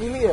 地利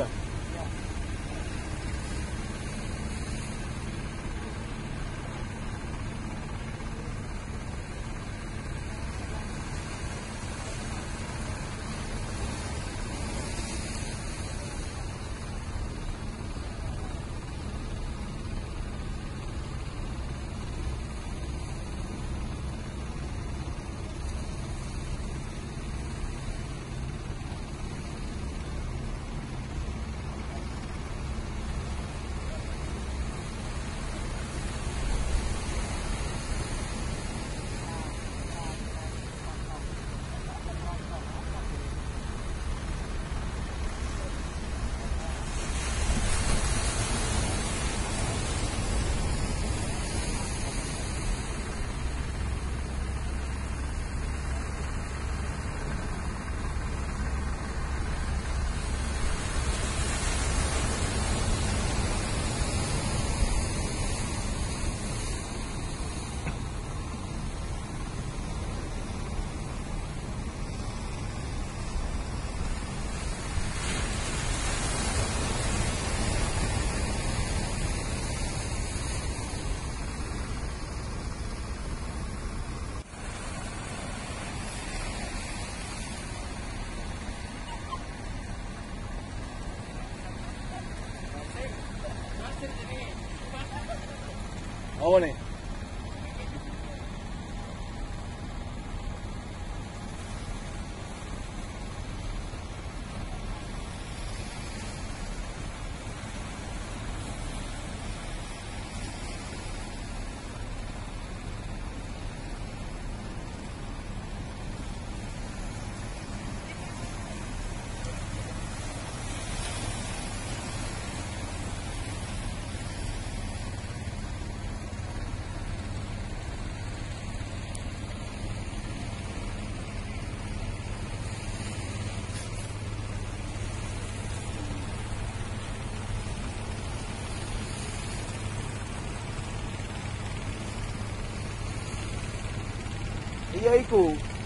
Jóvenes. E aí, cu?